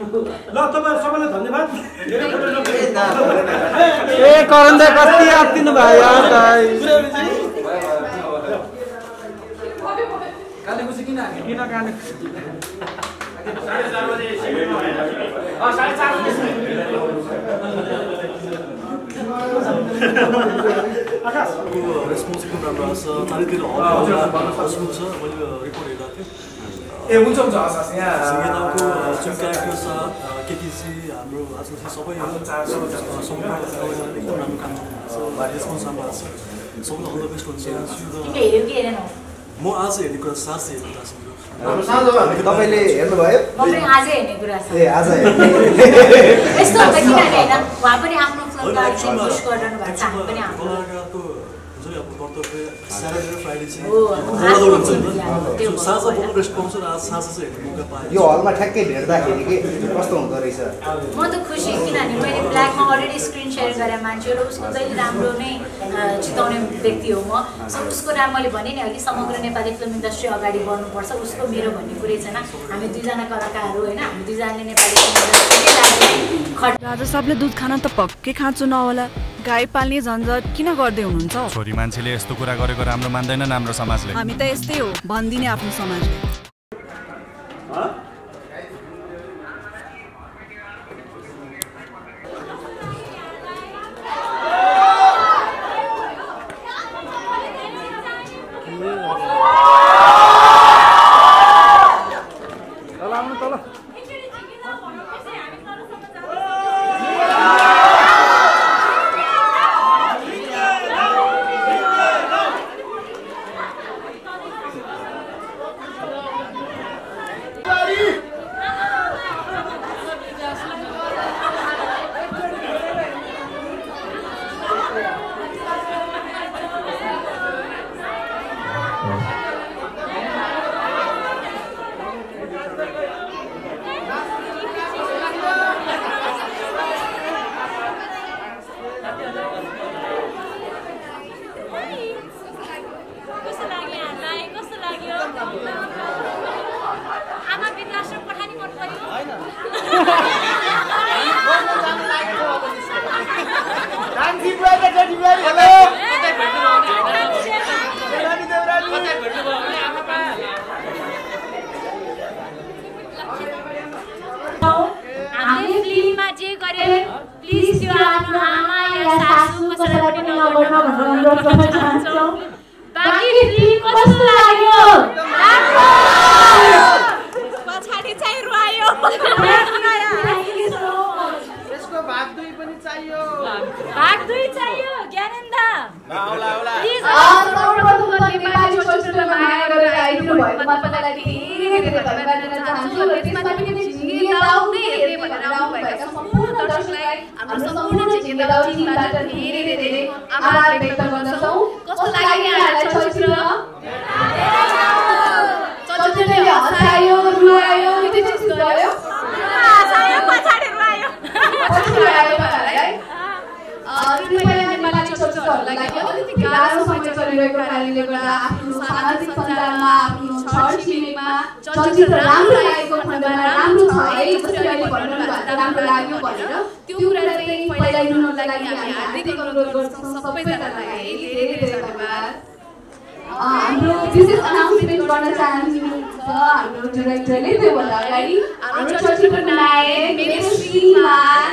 ल तपाईँहरू सबैलाई धन्यवाद। ए करण दाई कति आत्तिनु भयो किन काने रेस्पोन्स एकदम राम्रो आएको छ चारैतिर हाउसफुल छ मैले रिपोर्ट हेर्दा थिएँ। ए हुन्छ हुन्छ हस् हस् यहाँ छ केटिसी हाम्रो आजकल सबै एकदम राम्रो काम गर्नुहुन्छ सबैलाई अल द बेस्ट म आज हेर्ने कुरा सास हेर्नु चाहन्छु तपाईँले हेर्नुभयो म पनि आजै हेर्ने कुरा छ ए आज हेर्ने यो हलमा ठ्याक्कै भेट्दाखेरि के कस्तो हुँदो रहेछ? म त खुसी किनभने मैले ब्ल्याकमा अलरेडी स्क्रिन सेयर गरेँ मान्छे र उसको जहिले राम्रो नै चिताउने व्यक्ति हो म। सो उसको नाम मैले भने नि अघि समग्र नेपाली फिल्म इन्डस्ट्री अगाडि बढ्नुपर्छ। उसको मेरो भन्ने कुरै छैन। हामी दुईजना कलाकार हो होइन? हामी दुईजनाले नेपाली फिल्म इन्डस्ट्रीकै लागि खट राजा साहबले दुध खान त पक्कै खाँचो नहोला। गाई पाल्ने झन्झट किन गर्दै हुनुहुन्छ? छोरी मान्छेले यस्तो कुरा गरेको राम्रो मान्दैन हाम्रो समाजले। हामी त यस्तै हो भनिदिने आफ्नो समाजले तल आउनु तल कस्तो लाग्यो हामीलाई कस्तो लाग्यो आमा वृद्धाश्रम पठानी मन पर्यो हामीले फिल्ममा जे गरे प्लिज त्यो आफ्नो आमा या सासू पनि नगर्न भनेर अनुरोध गर्न चाहन्छौँ बाँकी कस्तो लाग्यो कारणले गर्दा आफ्नो सामाजिक सञ्जालमा आफ्नो छर छिमेकमा चलचित्र राम्रो लागेको खण्डमा राम्रो छ है जसरी अहिले राम्रो लाग्यो भनेर त्यो कुरा चाहिँ फैलाइदिनुको लागि हामी हार्दिक अनुरोध गर्छौँ। सबैजनालाई है धेरै धेरै धन्यवाद। हाम्रो विशेष अनाउन्समेन्ट गर्न चाहन्छु हाम्रो डिरेक्टरले त्योभन्दा अगाडि हाम्रो चलचित्र नायक मेरो श्रीमान।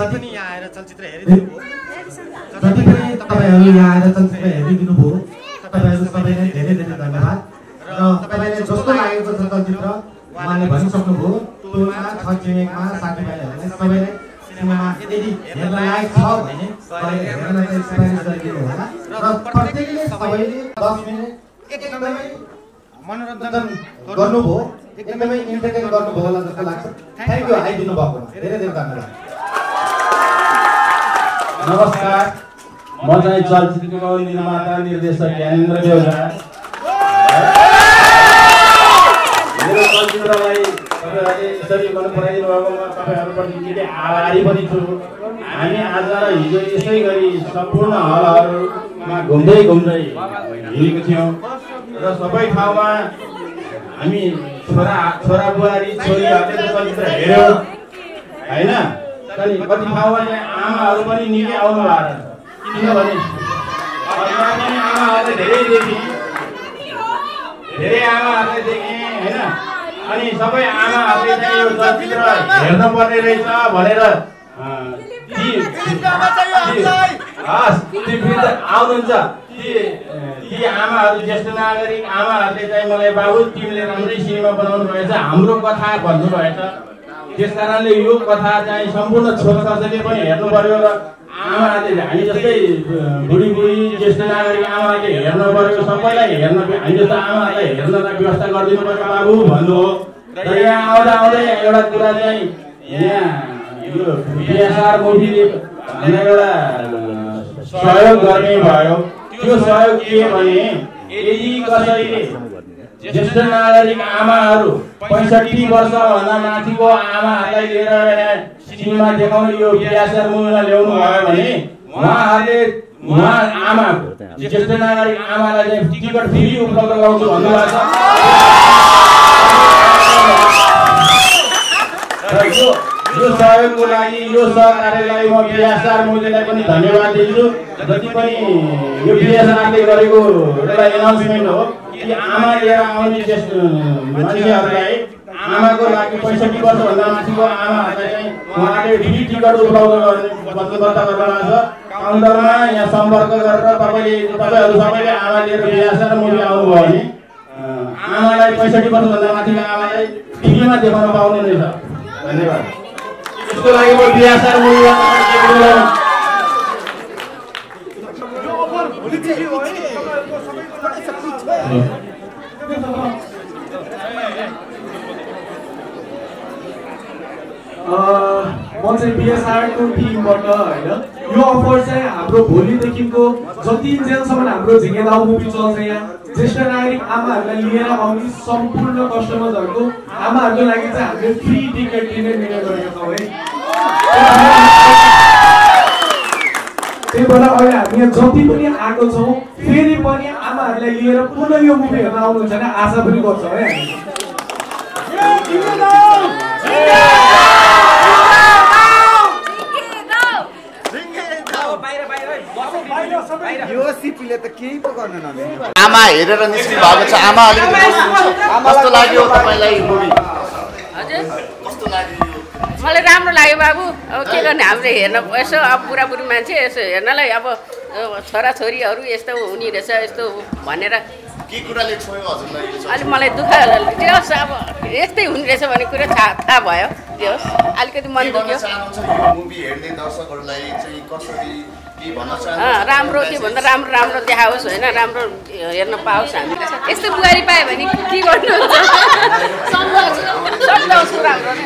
जति यहाँ आएर चलचित्र हेरिदिनु तपाईँहरू यहाँ आएर चलचित्र हेरिदिनु भयो तपाईँहरू सबैलाई धेरै धेरै धन्यवाद र तपाईँलाई जस्तो लागेको छ चलचित्र उहाँले भनिसक्नुभयो टोलमा छ छिमेकमा साथीभाइहरूलाई सिनेमा हेर्न एकदमै मनोरञ्जन गर्नुभयो एकदमै इन्टरटेन गर्नुभयो होला जस्तो लाग्छ थ्याङ्क यू आइदिनु भएको धेरै धेरै धन्यवाद नमस्कार। म चाहिँ चलचित्रको निर्माता निर्देशक ज्ञानेन्द्र बेउजा मेरो चलचित्रलाई तपाईँहरूले यसरी मन पराइदिनु तपाईँहरूप्रति निकै आभारी पनि छु। हामी आज र हिजो यसै गरी सम्पूर्ण हलहरूमा घुम्दै घुम्दै हिँडेको थियौँ। र सबै ठाउँमा हामी छोरा छोरा बुहारी छोरीहरूले चलचित्र हेऱ्यौँ। होइन? अनि कति चाहिँ आमाहरू पनि निकै आउनु भएको छ। किनभने आमाहरूले धेरै देखेँ। धेरै आमाहरूले देखेँ होइन? अनि सबै आमाहरूले चाहिँ यो चलचित्र हेर्न पर्ने रहेछ भनेर आउनुहुन्छ। ती ती आमाहरू ज्येष्ठ नागरिक आमाहरूले चाहिँ मलाई बाबु तिमीले राम्रै सिनेमा बनाउनु रहेछ हाम्रो कथा भन्नुभएछ। त्यस कारणले यो कथा चाहिँ सम्पूर्ण छोराछोरीले पनि हेर्नु पर्यो र आमाहरूले हामी जस्तै बुढी बुढी ज्येष्ठ नागरिक आमाहरूले हेर्नु पर्यो सबैलाई हेर्न हामी जस्तो आमाहरूलाई हेर्नलाई व्यवस्था गरिदिनु पर्यो बाबु भन्नु हो। र यहाँ आउँदा आउँदै एउटा कुरा चाहिँ यहाँ यो एउटा सहयोग गर्ने भयो। त्यो सहयोग के भने यदि कसैले ज्येष्ठ नागरिक आमाहरू पैँसठी वर्षभन्दा माथिको आमाहरूलाई लिएर सिनेमा देखाउने यो बिएसआर मुभीमा ल्याउनु भयो भने उहाँहरूले उहाँ आमा ज्येष्ठ नागरिक आमालाई चाहिँ टिकट फ्री उपलब्ध गराउँछु भन्नुभएको छ। यो सहयोगको लागि यो सहकार्यलाई म बिएसआर मोदीलाई पनि धन्यवाद दिन्छु। जति पनि यो बिएसआरले गरेको एउटा एनाउन्समेन्ट हो आमा लिएर आउने मान्छेहरूलाई आमाको लागि पैँसठी वर्षभन्दा माथिको आमाहरूलाई चाहिँ उहाँले फ्री टिकट उपलब्ध गर्ने बन्दोबस्त गर्नुभएको छ। काउन्टरमा यहाँ सम्पर्क गरेर तपाईँले तपाईँहरू सबैले आमा लिएर बिएसआर मोदी आउनुभयो भने आमालाई पैँसठी वर्षभन्दा माथिको आमालाई टिभीमा देखाउन पाउने धन्यवाद। यसको लागि म बिएसआर मोदीलाई म चाहिँ बिएसआरको टिमबाट होइन? यो अफर चाहिँ हाम्रो भोलिदेखिको जति जेलसम्म हाम्रो झिङ्गेदाउ मुभी चल्छ यहाँ ज्येष्ठ नागरिक आमाहरूलाई लिएर आउने सम्पूर्ण कस्टमर्सहरूको आमाहरूको लागि चाहिँ हामीले फ्री टिकट दिने निर्णय गरेका छौँ है। त्यही भएर अहिले हामी यहाँ जति पनि आएको छौँ फेरि पनि आमाहरूलाई लिएर पुनः यो मुभी हेर्न आउनुहुन्छ भने आशा पनि गर्छौँ है आमा हेरेर निस्किनु भएको छ। आमा अलिकति कस्तो लाग्यो तपाईँलाई मुभी कस्तो लाग्यो राम्रो लाग्यो बाबु अब के गर्ने? हामीले हेर्न यसो अब बुढाबुढी मान्छे यसो हेर्नलाई अब छोराछोरीहरू यस्तो हुने रहेछ यस्तो भनेर अलिक मलाई दुःख जे होस् अब यस्तै हुने रहेछ भन्ने कुरा थाहा थाहा भयो जे होस् अलिकति मन दुख्यो। कसरी के चाहनुहुन्छ? राम्रो राम्रो राम्रो देखाओस् होइन? राम्रो हेर्न पाओस् हामी यस्तो बुहारी पायो भने के गर्नुहुन्छ?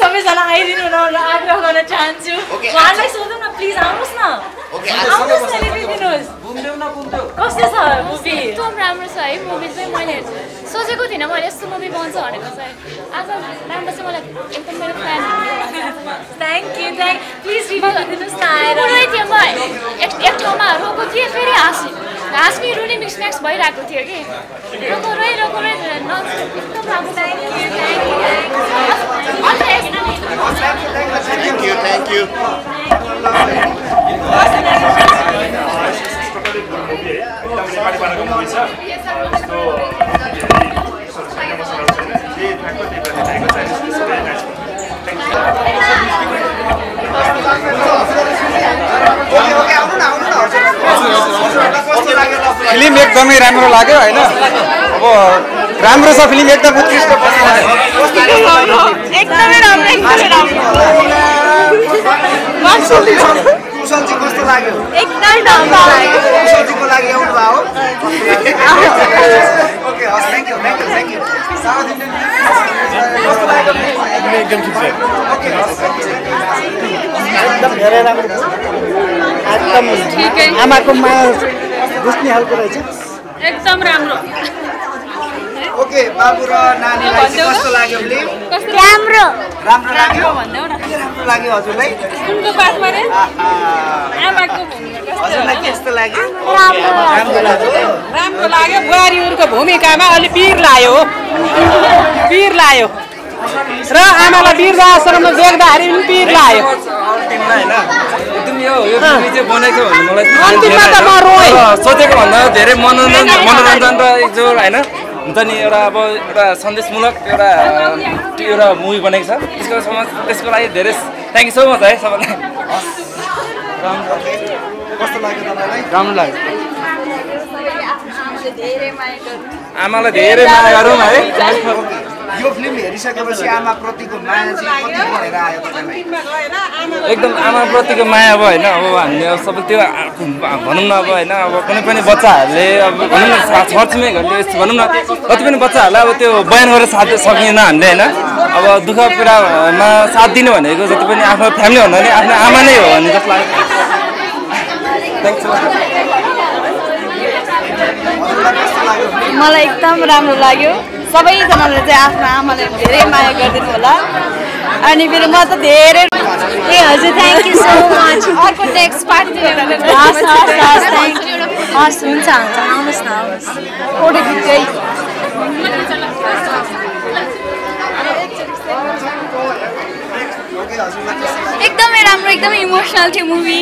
सबैजना आइदिनु न आग्रह गर्न चाहन्छु। उहाँलाई सोधौँ न प्लिज आउनुहोस् न। आउनुहोस् न कस्तो छ मुभी? एकदम राम्रो छ है मुभी चाहिँ मैले सोचेको थिइनँ मैले यस्तो मुभी बन्छ भनेर चाहिँ। आज राम्रो चाहिँ मलाई एकदम मेरो fan thank you thank please review गरिदिनुहोस् न आएर। थियो म एक एक ठाउँमा रोएको थिएँ फेरि हाँसी हाँस्ने रुने मिक्स म्याक्स भइरहेको थियो कि। रोको रोइ रोको रोइ न एकदम राम्रो thank you thank you Nepali पाराको मुभी छ यस्तो छैन मसलाहरू छैन जे थाक्यो त्यही पनि देखाएको छ सबै फिल्म एकदमै राम्रो लाग्यो होइन? अब राम्रो छ फिल्म एकदम उत्कृष्ट एकदमै ठिक धेरै राम्रो एकदम आमाको माया बुझ्ने खालको रहेछ। एकदम राम्रो। ओके बाबु र नानीलाई चाहिँ कस्तो लाग्यो? फिल्म राम्रो। राम्रो लाग्यो? राम्रो लाग्यो हजुरलाई? कुनको पाठमा रे। आमाको भूमिका हजुरलाई के जस्तो लाग्यो? राम्रो लाग्यो। राम्रो लाग्यो। बुहारीहरूको भूमिकामा अलि वीर लायो हो। वीर लायो। र आमालाई वीर आश्रममा देख्दाखेरि पनि वीर लायो। एकदम यो यो फिल्म चाहिँ बनेको भने मलाई अन्तिममा त म रोएँ। तर सोचेको भन्दा धेरै मनोरञ्जन मनोरञ्जन र एक जो होइन। हुन्छ नि एउटा अब एउटा सन्देशमूलक एउटा एउटा मुभी बनेको छ। त्यसको समाज त्यसको लागि धेरै थ्याङ्क यू सो मच है सबैलाई। कस्तो लाग्यो तपाईँलाई? राम्रो लाग्यो। धेरै माया गर्नु। आमालाई धेरै माया गरौँ है। यो फिल्म हेरिसकेपछि आमाप्रतिको माया चाहिँ कति बढेर आयो एकदम आमाप्रतिको माया अब होइन अब हामीले अब सबै त्यो भनौँ न अब होइन अब कुनै पनि बच्चाहरूले अब भनौँ न छरछिमेकहरूले यस्तो भनौँ न कति पनि बच्चाहरूलाई अब त्यो बयान गरेर साथ सकिएन हामीले होइन अब दुःख पीडामा साथ दिनु भनेको जति पनि आफ्नो फ्यामिली भन्दा पनि आफ्नो आमा नै हो भने जस्तो लाग्यो. मलाई एकदम राम्रो लाग्यो सबैजनाले चाहिँ आफ्नो आमालाई धेरै माया गरिदिनु होला। अनि फेरि म त धेरै ए हजुर थ्याङ्क यू सो मच अर्को नेक्स्ट पार्टतिर हस् हस् हस् थ्याङ्क यू हस् हुन्छ हुन्छ आउनुहोस् न आउनुहोस्। फोटो खिच्दै एकदमै राम्रो एकदमै इमोसनल थियो मुभी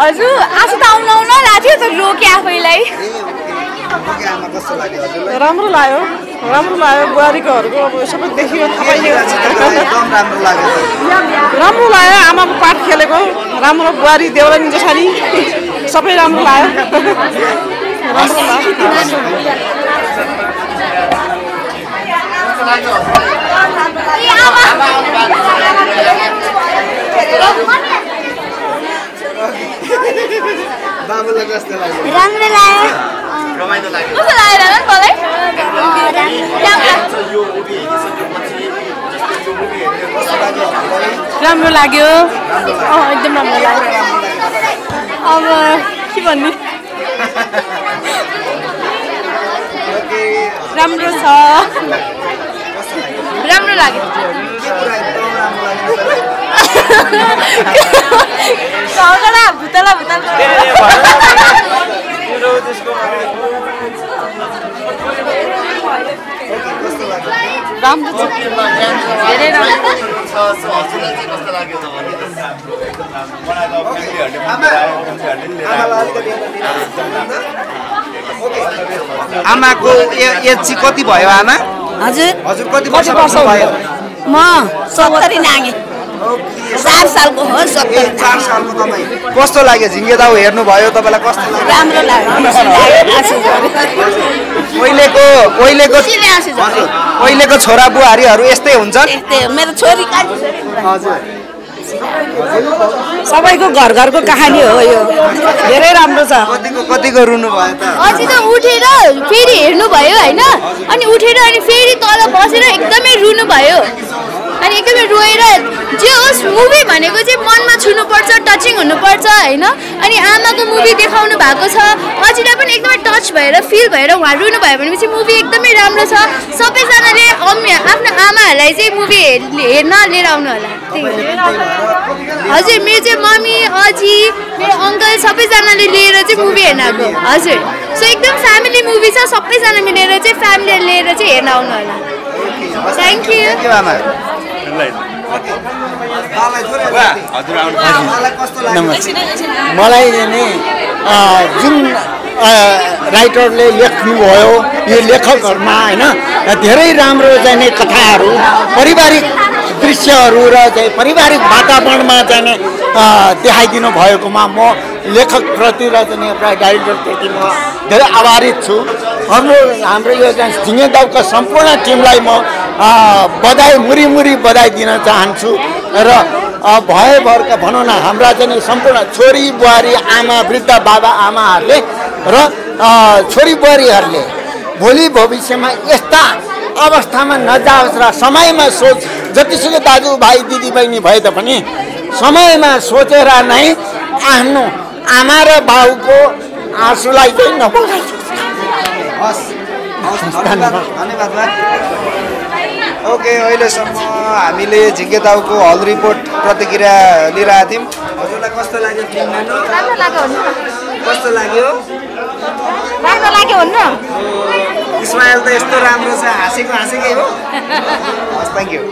हजुर। आँसु त आउनु आउनु लागेको थियो तर रोकेँ आफैलाई। राम्रो लाग्यो। राम्रो लाग्यो बुहारीकोहरूको अब सबै देखियो थाहा पाइयो एकदम राम्रो लाग्यो आमाको पाठ खेलेको राम्रो बुहारी देउरानी जसरी सबै राम्रो लाग्यो। राम्रो लाग्यो। कस्तो लाग्यो राम्रो लाग्यो मलाई राम्रो अँ एकदम राम्रो लाग्यो अब के भन्ने राम्रो छ राम्रो लाग्यो भुतला भुतला कस्तो लाग्यो आमाको एज चाहिँ कति भयो आमा? हजुर। हजुर कति वर्ष भयो? म सत्तरी नागे। चार सालको हो सत्तरी चार सालको तपाईँ। कस्तो लाग्यो? झिङ्गे दाउ हेर्नुभयो तपाईँलाई कस्तो लाग्यो? राम्रो लाग्यो। पहिलेको पहिलेको पहिलेको छोरा बुहारीहरू यस्तै हुन्छन्? यस्तै हो। मेरो छोरी हजुर। सबैको घर घरको कहानी हो यो। धेरै राम्रो छ। कतिको कतिको रुनु भयो त? अझै त उठेर फेरि हेर्नुभयो होइन। अनि उठेर अनि फेरि तल बसेर एकदमै रुनुभयो। अनि एकदमै रोएर जे होस् मुभी भनेको चाहिँ मनमा छुनुपर्छ टचिङ हुनुपर्छ होइन? अनि आमाको मुभी देखाउनु भएको छ। अझिलाई पनि एकदमै टच भएर फिल भएर उहाँ रुनु भयो भनेपछि मुभी एकदमै राम्रो छ। सबैजनाले आफ्नो आमाहरूलाई चाहिँ मुभी हेर्न लिएर आउनु होला। हजुर मेरो चाहिँ मम्मी अजी मेरो अङ्कल सबैजनाले लिएर चाहिँ मुभी हेर्न आएको हजुर। सो एकदम फ्यामिली मुभी छ सबैजना मिलेर चाहिँ फ्यामिली लिएर चाहिँ हेर्न आउनु होला। थ्याङ्क यू मलाई नि जुन राइटरले लेख्नुभयो यो लेखकहरूमा होइन धेरै राम्रो चाहिँ नि कथाहरू पारिवारिक दृश्यहरू र चाहिँ पारिवारिक वातावरणमा चाहिँ नि अ, देखाइदिनु भएकोमा म लेखकप्रति र चाहिँ डाइरेक्टरप्रति म धेरै आभारित छु। हाम्रो हाम्रो यो झिङ्गे दाउका सम्पूर्ण टिमलाई म बधाई मुरी मुरी बधाई दिन चाहन्छु। र भएभरका भनौँ न हाम्रा चाहिँ सम्पूर्ण छोरी बुहारी आमा वृद्ध बाबा आमाहरूले र छोरी बुहारीहरूले भोलि भविष्यमा यस्ता अवस्थामा नजाओस् र समयमा सोच जतिसुकै दाजुभाइ दिदीबहिनी भए तापनि समयमा सोचेर नै आफ्नो आमा र बाउको आँसुलाई चाहिँ नबगाइदियोस् हस् हस् धन्यवाद धन्यवाद। ओके अहिलेसम्म हामीले झिङ्गे दाउको हल रिपोर्ट प्रतिक्रिया लिइरहेको थियौँ। हजुरलाई कस्तो लाग्यो कस्तो लाग्यो? राम्रो लाग्यो हुनु स्माइल त यस्तो राम्रो छ हाँसेको हाँसेकै हो। हस् थ्याङ्क यू